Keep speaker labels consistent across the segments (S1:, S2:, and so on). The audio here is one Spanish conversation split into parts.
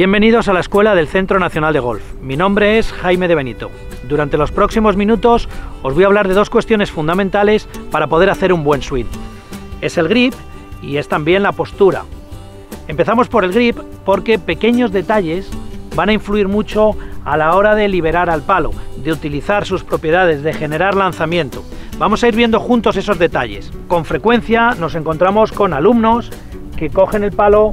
S1: Bienvenidos a la Escuela del Centro Nacional de Golf. Mi nombre es Jaime de Benito. Durante los próximos minutos os voy a hablar de dos cuestiones fundamentales para poder hacer un buen swing. Es el grip y es también la postura. Empezamos por el grip porque pequeños detalles van a influir mucho a la hora de liberar al palo, de utilizar sus propiedades, de generar lanzamiento. Vamos a ir viendo juntos esos detalles. Con frecuencia nos encontramos con alumnos que cogen el palo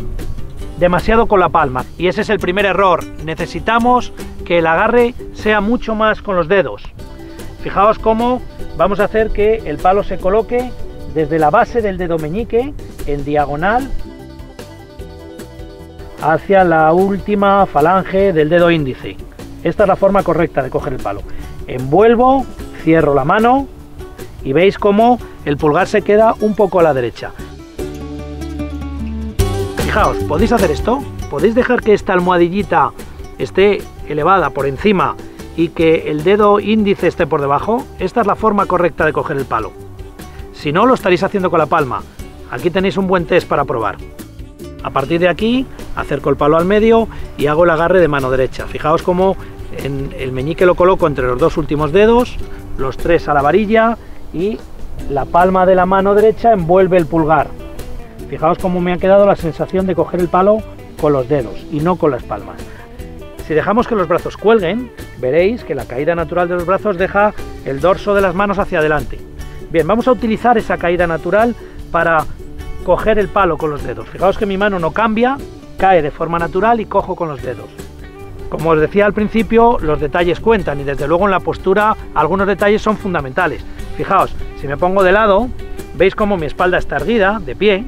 S1: demasiado con la palma y ese es el primer error. Necesitamos que el agarre sea mucho más con los dedos. Fijaos cómo vamos a hacer que el palo se coloque desde la base del dedo meñique en diagonal hacia la última falange del dedo índice. Esta es la forma correcta de coger el palo. Envuelvo, cierro la mano y veis cómo el pulgar se queda un poco a la derecha. Fijaos, podéis hacer esto, podéis dejar que esta almohadillita esté elevada por encima y que el dedo índice esté por debajo. Esta es la forma correcta de coger el palo. Si no, lo estaréis haciendo con la palma. Aquí tenéis un buen test para probar. A partir de aquí, acerco el palo al medio y hago el agarre de mano derecha. Fijaos cómo en el meñique lo coloco entre los dos últimos dedos, los tres a la varilla y la palma de la mano derecha envuelve el pulgar. Fijaos cómo me ha quedado la sensación de coger el palo con los dedos y no con las palmas. Si dejamos que los brazos cuelguen, veréis que la caída natural de los brazos deja el dorso de las manos hacia adelante. Bien, vamos a utilizar esa caída natural para coger el palo con los dedos. Fijaos que mi mano no cambia, cae de forma natural y cojo con los dedos. Como os decía al principio, los detalles cuentan y desde luego en la postura algunos detalles son fundamentales. Fijaos, si me pongo de lado, veis cómo mi espalda está erguida, de pie,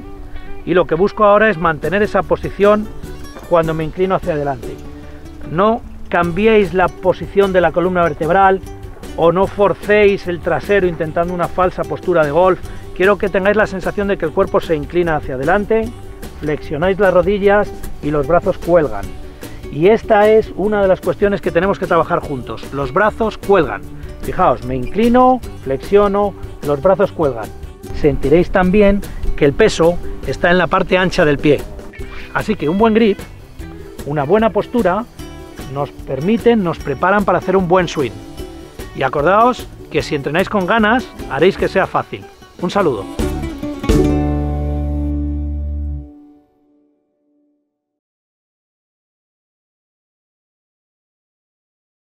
S1: y lo que busco ahora es mantener esa posición cuando me inclino hacia adelante. No cambiéis la posición de la columna vertebral o no forcéis el trasero intentando una falsa postura de golf. Quiero que tengáis la sensación de que el cuerpo se inclina hacia adelante, flexionáis las rodillas y los brazos cuelgan. Y esta es una de las cuestiones que tenemos que trabajar juntos. Los brazos cuelgan. Fijaos, me inclino, flexiono, los brazos cuelgan. Sentiréis también que el peso está en la parte ancha del pie. Así que un buen grip, una buena postura, nos permiten, nos preparan para hacer un buen swing. Y acordaos que si entrenáis con ganas, haréis que sea fácil. Un saludo.